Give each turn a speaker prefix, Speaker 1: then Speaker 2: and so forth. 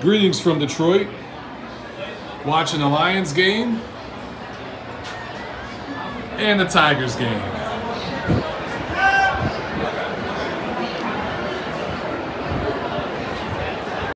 Speaker 1: Greetings from Detroit. Watching the Lions game and the Tigers game.